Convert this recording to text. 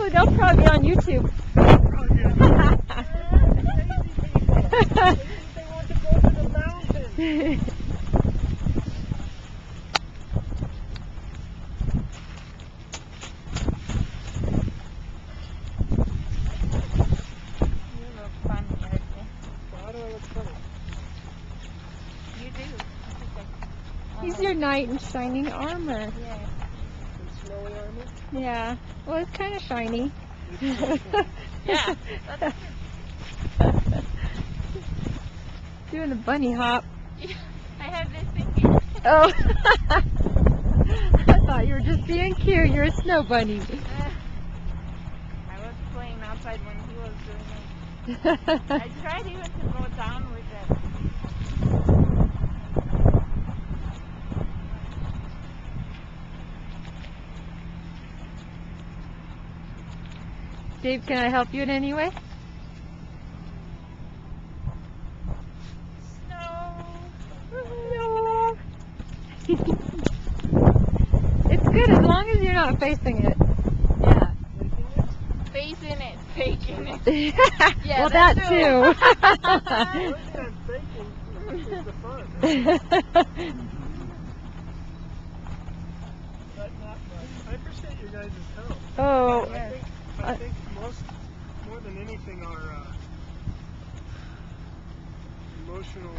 Actually, they'll probably be on YouTube. They want to go to the mountains. You look funny, Archie. How do I look funny? You do. I think I- He's your knight in shining armor. Yeah. Yeah. Well, it's kind of shiny. Yeah. Doing the bunny hop. I have this thing here. Oh. I thought you were just being cute. You're a snow bunny. Uh, I was playing outside when he was doing it. I tried even to Dave, can I help you in any way? Snow. No. it's good as long as you're not facing it. Yeah. Facing it, faking it. Yeah, well, that that too. too. Look at baking. This is the fun. But not much. I appreciate your guys' help. oh, I think, I Uh, think most, more than anything, our uh, emotional